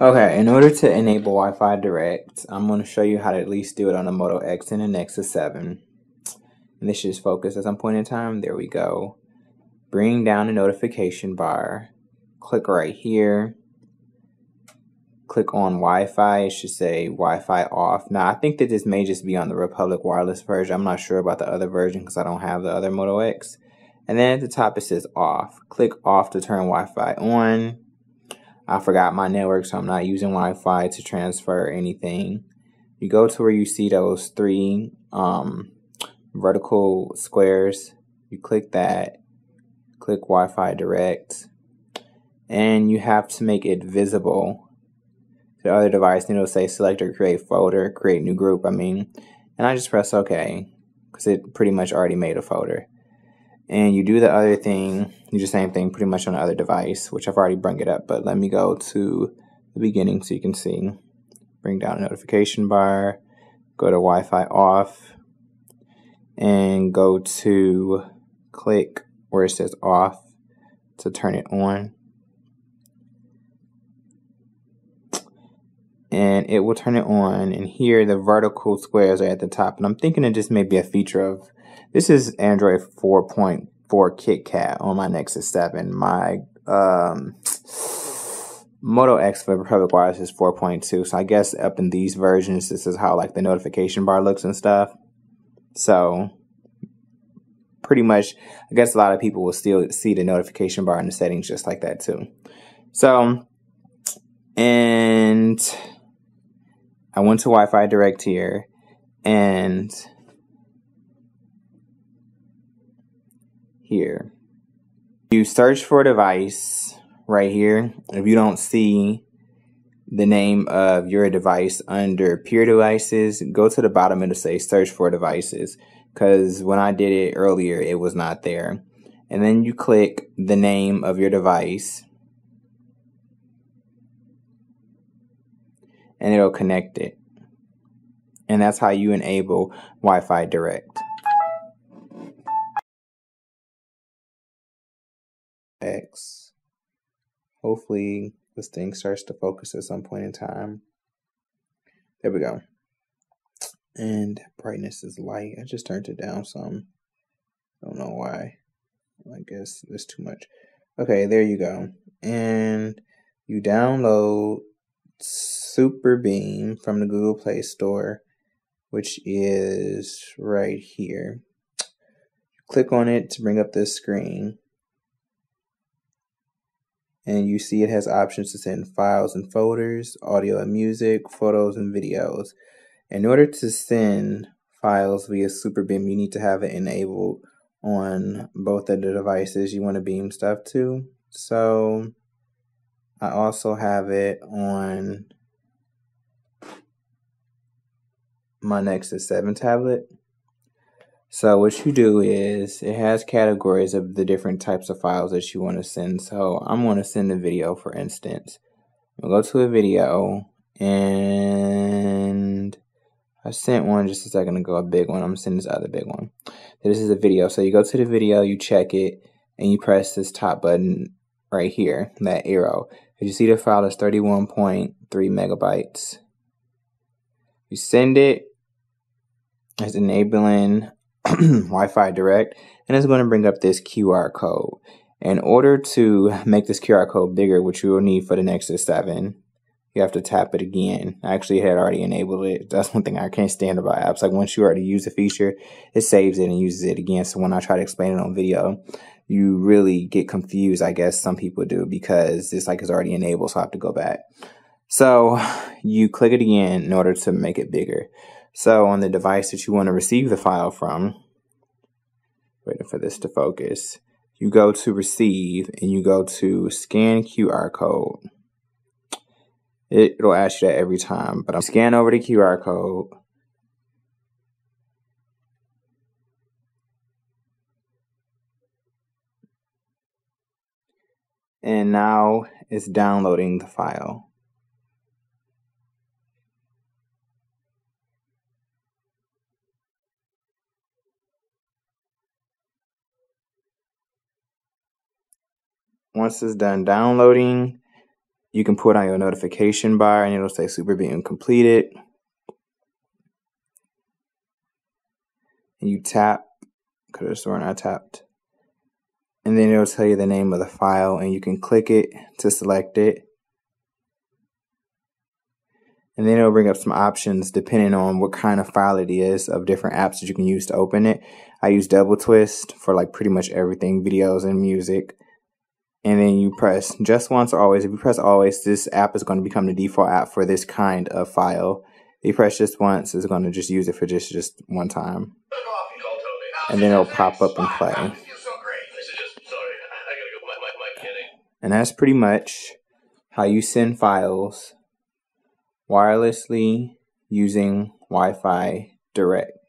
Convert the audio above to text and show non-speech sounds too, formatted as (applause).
Okay, in order to enable Wi-Fi Direct, I'm going to show you how to at least do it on a Moto X and a Nexus 7. And this is focus at some point in time. There we go. Bring down the notification bar. Click right here. Click on Wi-Fi. It should say Wi-Fi off. Now, I think that this may just be on the Republic Wireless version. I'm not sure about the other version because I don't have the other Moto X. And then at the top it says off. Click off to turn Wi-Fi on I forgot my network, so I'm not using Wi Fi to transfer anything. You go to where you see those three um, vertical squares, you click that, click Wi Fi Direct, and you have to make it visible to the other device. And it'll say select or create folder, create new group, I mean. And I just press OK because it pretty much already made a folder and you do the other thing, you do the same thing pretty much on the other device, which I've already bring it up, but let me go to the beginning so you can see. Bring down a notification bar, go to Wi-Fi off, and go to click where it says off to turn it on. And it will turn it on, and here the vertical squares are at the top. And I'm thinking it just may be a feature of this is Android 4.4 KitKat on my Nexus 7. My um, Moto X for Republic Wireless is 4.2. So I guess up in these versions, this is how like the notification bar looks and stuff. So pretty much, I guess a lot of people will still see the notification bar in the settings just like that too. So, and I went to Wi-Fi Direct here and here. You search for a device right here. If you don't see the name of your device under peer devices, go to the bottom and say search for devices. Because when I did it earlier, it was not there. And then you click the name of your device. And it'll connect it. And that's how you enable Wi Fi Direct. X. Hopefully this thing starts to focus at some point in time. There we go. And brightness is light. I just turned it down some. Don't know why. I guess it's too much. Okay, there you go. And you download SuperBeam from the Google Play Store, which is right here. Click on it to bring up this screen and you see it has options to send files and folders, audio and music, photos and videos. In order to send files via SuperBeam, you need to have it enabled on both of the devices you want to beam stuff to. So I also have it on my Nexus 7 tablet. So what you do is it has categories of the different types of files that you want to send. So I'm going to send a video, for instance. I'll go to a video and I sent one just a second ago, a big one. I'm sending this other big one. This is a video. So you go to the video, you check it, and you press this top button right here, that arrow. As you see the file is 31.3 megabytes. You send it, it's enabling (clears throat) Wi-Fi Direct, and it's going to bring up this QR code. In order to make this QR code bigger, which you will need for the Nexus 7, you have to tap it again. I actually had already enabled it. That's one thing I can't stand about apps. Like once you already use a feature, it saves it and uses it again. So when I try to explain it on video, you really get confused. I guess some people do because it's like it's already enabled, so I have to go back. So you click it again in order to make it bigger. So on the device that you want to receive the file from, waiting for this to focus, you go to receive and you go to scan QR code. It, will ask you that every time, but I'm scan over the QR code. And now it's downloading the file. Once it's done downloading, You can put on your notification bar and it'll say SuperBeam completed. And you tap, could have sworn I tapped. And then it'll tell you the name of the file and you can click it to select it. And then it'll bring up some options depending on what kind of file it is of different apps that you can use to open it. I use doubleTwist for like pretty much everything, videos and music. And then you press just once or always. If you press always, this app is going to become the default app for this kind of file. If you press just once, it's going to just use it for just, just one time. And then it'll pop up and play. And that's pretty much how you send files wirelessly using Wi Fi Direct.